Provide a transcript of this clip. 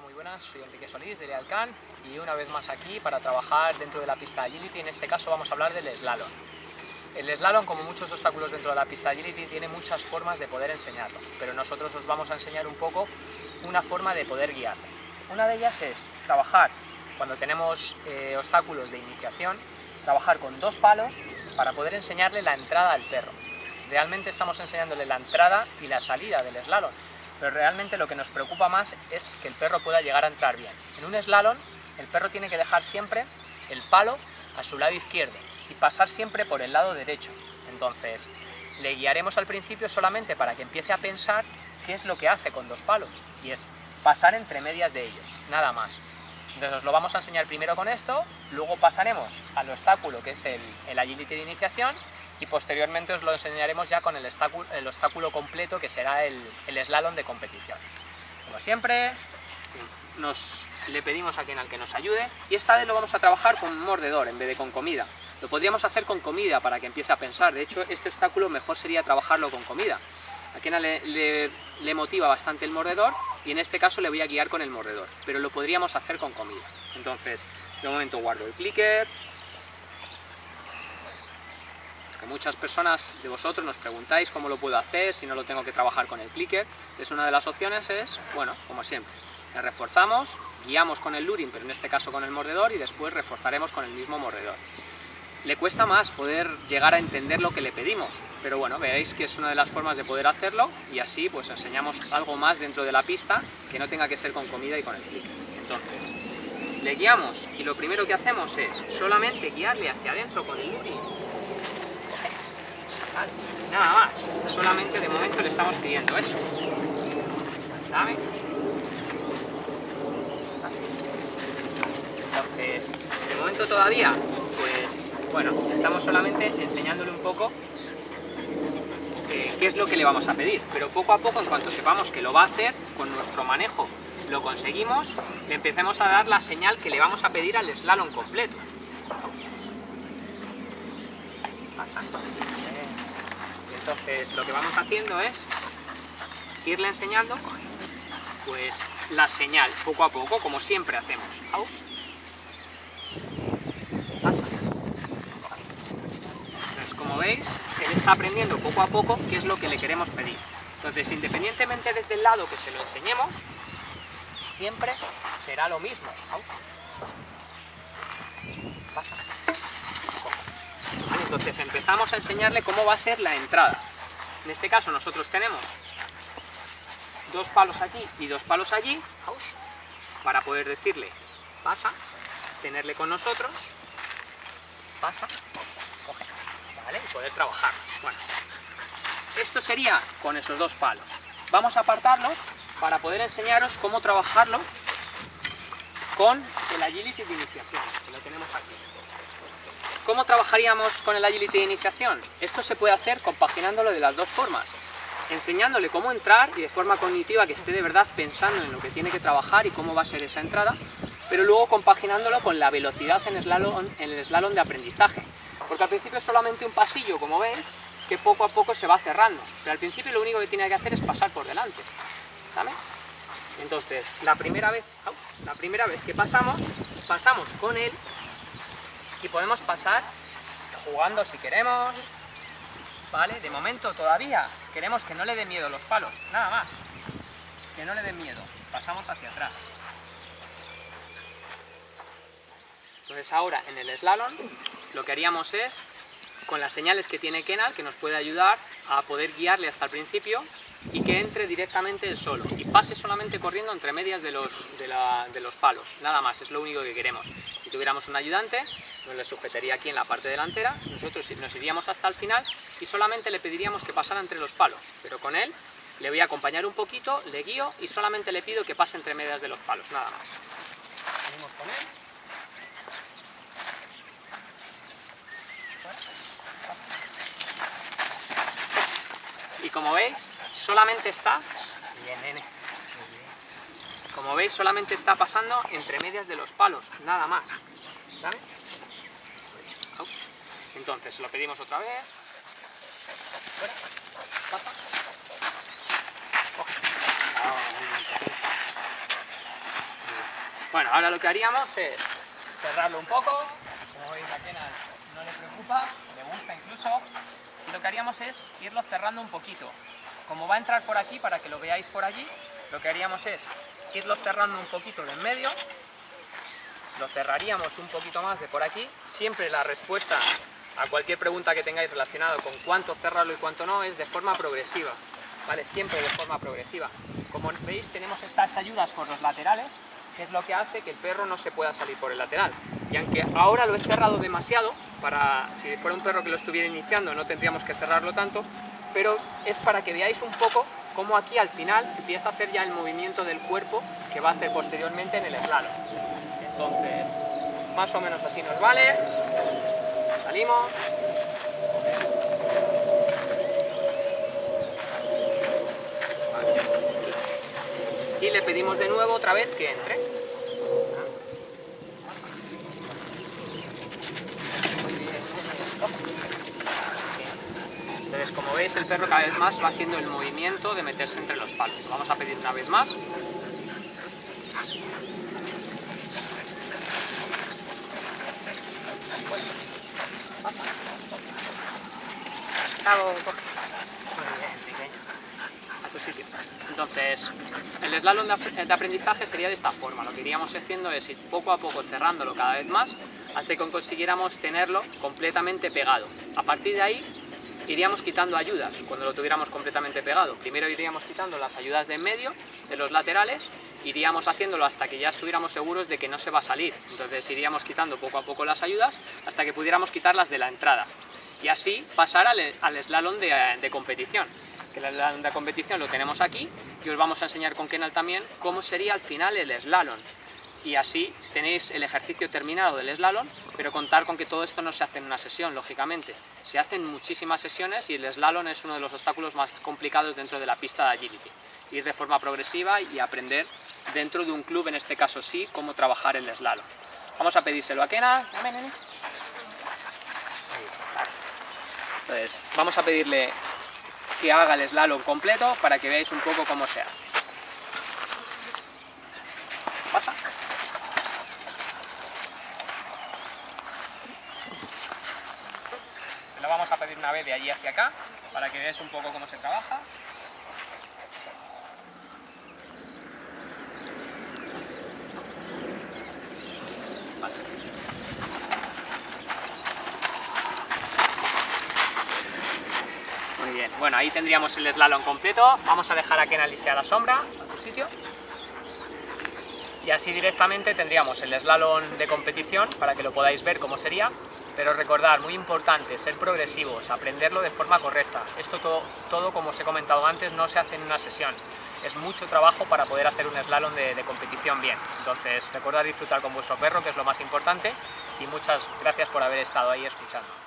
Muy buenas, soy Enrique Solís de Lealcan y una vez más aquí para trabajar dentro de la pista Agility, en este caso vamos a hablar del slalom. El slalom, como muchos obstáculos dentro de la pista Agility, tiene muchas formas de poder enseñarlo, pero nosotros os vamos a enseñar un poco una forma de poder guiarlo. Una de ellas es trabajar, cuando tenemos eh, obstáculos de iniciación, trabajar con dos palos para poder enseñarle la entrada al perro. Realmente estamos enseñándole la entrada y la salida del slalom, pero realmente lo que nos preocupa más es que el perro pueda llegar a entrar bien. En un slalom, el perro tiene que dejar siempre el palo a su lado izquierdo y pasar siempre por el lado derecho. Entonces, le guiaremos al principio solamente para que empiece a pensar qué es lo que hace con dos palos, y es pasar entre medias de ellos, nada más. Entonces lo vamos a enseñar primero con esto, luego pasaremos al obstáculo que es el, el agility de iniciación y posteriormente os lo enseñaremos ya con el obstáculo, completo que será el, el slalom de competición. Como siempre, nos, le pedimos a quien que nos ayude y esta vez lo vamos a trabajar con mordedor en vez de con comida. Lo podríamos hacer con comida para que empiece a pensar, de hecho este obstáculo mejor sería trabajarlo con comida. A quien le, le, le motiva bastante el mordedor y en este caso le voy a guiar con el mordedor, pero lo podríamos hacer con comida. Entonces, de momento guardo el clicker, que muchas personas de vosotros nos preguntáis cómo lo puedo hacer, si no lo tengo que trabajar con el clicker. Es una de las opciones, es, bueno, como siempre, le reforzamos, guiamos con el luring, pero en este caso con el mordedor, y después reforzaremos con el mismo mordedor. Le cuesta más poder llegar a entender lo que le pedimos, pero bueno, veréis que es una de las formas de poder hacerlo, y así pues enseñamos algo más dentro de la pista que no tenga que ser con comida y con el clicker. Entonces, le guiamos, y lo primero que hacemos es solamente guiarle hacia adentro con el luring, Nada más, solamente de momento le estamos pidiendo eso. ¿Sabe? Entonces, de momento todavía, pues bueno, estamos solamente enseñándole un poco eh, qué es lo que le vamos a pedir, pero poco a poco, en cuanto sepamos que lo va a hacer, con nuestro manejo lo conseguimos, empecemos a dar la señal que le vamos a pedir al slalom completo. Entonces lo que vamos haciendo es irle enseñando pues la señal poco a poco, como siempre hacemos. Entonces como veis, él está aprendiendo poco a poco qué es lo que le queremos pedir. Entonces independientemente desde el lado que se lo enseñemos, siempre será lo mismo. Entonces empezamos a enseñarle cómo va a ser la entrada. En este caso nosotros tenemos dos palos aquí y dos palos allí, para poder decirle, pasa, tenerle con nosotros, pasa, coge, ¿vale? Y poder trabajar. Bueno, esto sería con esos dos palos. Vamos a apartarlos para poder enseñaros cómo trabajarlo con el agility de iniciación, que lo tenemos aquí. ¿Cómo trabajaríamos con el Agility de iniciación? Esto se puede hacer compaginándolo de las dos formas. Enseñándole cómo entrar y de forma cognitiva que esté de verdad pensando en lo que tiene que trabajar y cómo va a ser esa entrada, pero luego compaginándolo con la velocidad en, slalom, en el slalom de aprendizaje. Porque al principio es solamente un pasillo, como veis, que poco a poco se va cerrando. Pero al principio lo único que tiene que hacer es pasar por delante. ¿Vale? Entonces, la primera vez, la primera vez que pasamos, pasamos con él y podemos pasar jugando si queremos, ¿vale? De momento todavía queremos que no le den miedo los palos, nada más, que no le den miedo, pasamos hacia atrás. Entonces ahora en el slalom lo que haríamos es, con las señales que tiene Kenal, que nos puede ayudar a poder guiarle hasta el principio y que entre directamente el solo y pase solamente corriendo entre medias de los, de, la, de los palos, nada más, es lo único que queremos. Si tuviéramos un ayudante, nos le sujetaría aquí en la parte delantera, nosotros nos iríamos hasta el final y solamente le pediríamos que pasara entre los palos, pero con él le voy a acompañar un poquito, le guío y solamente le pido que pase entre medias de los palos, nada más. Venimos con él. Y como veis, solamente está... Bien, nene. Como veis, solamente está pasando entre medias de los palos, nada más. ¿Vale? Entonces, lo pedimos otra vez. Coge. ahora lo que haríamos es cerrarlo un poco, como veis no le preocupa, le gusta incluso, y lo que haríamos es irlo cerrando un poquito. Como va a entrar por aquí, para que lo veáis por allí, lo que haríamos es irlo cerrando un poquito de en medio, lo cerraríamos un poquito más de por aquí, siempre la respuesta a cualquier pregunta que tengáis relacionado con cuánto cerrarlo y cuánto no es de forma progresiva, ¿vale? Siempre de forma progresiva. Como veis tenemos estas ayudas por los laterales, que es lo que hace que el perro no se pueda salir por el lateral. Y aunque ahora lo he cerrado demasiado, para si fuera un perro que lo estuviera iniciando no tendríamos que cerrarlo tanto, pero es para que veáis un poco cómo aquí al final empieza a hacer ya el movimiento del cuerpo que va a hacer posteriormente en el slalom. Entonces, más o menos así nos vale. Salimos. Y le pedimos de nuevo otra vez que entre. Entonces, como veis, el perro cada vez más va haciendo el movimiento de meterse entre los palos. vamos a pedir una vez más. Entonces, el slalom de aprendizaje sería de esta forma. Lo que iríamos haciendo es ir poco a poco cerrándolo cada vez más hasta que consiguiéramos tenerlo completamente pegado. A partir de ahí iríamos quitando ayudas cuando lo tuviéramos completamente pegado. Primero iríamos quitando las ayudas de en medio, de los laterales, iríamos haciéndolo hasta que ya estuviéramos seguros de que no se va a salir. Entonces iríamos quitando poco a poco las ayudas hasta que pudiéramos quitarlas de la entrada. Y así pasar al, al slalom de, de competición. Que el slalom de competición lo tenemos aquí y os vamos a enseñar con Kenal también cómo sería al final el slalom y así tenéis el ejercicio terminado del slalom, pero contar con que todo esto no se hace en una sesión, lógicamente. Se hacen muchísimas sesiones y el slalom es uno de los obstáculos más complicados dentro de la pista de agility. Ir de forma progresiva y aprender dentro de un club, en este caso sí, cómo trabajar el slalom. Vamos a pedírselo a Kena. Entonces, vamos a pedirle que haga el slalom completo para que veáis un poco cómo se hace. Pasa. lo vamos a pedir una vez de allí hacia acá, para que veáis un poco cómo se trabaja. Muy bien, bueno, ahí tendríamos el slalom completo. Vamos a dejar a Kenalise a la sombra, a su sitio. Y así directamente tendríamos el slalom de competición, para que lo podáis ver cómo sería. Pero recordar, muy importante, ser progresivos, aprenderlo de forma correcta. Esto todo, todo, como os he comentado antes, no se hace en una sesión. Es mucho trabajo para poder hacer un slalom de, de competición bien. Entonces, recordad disfrutar con vuestro perro, que es lo más importante, y muchas gracias por haber estado ahí escuchando.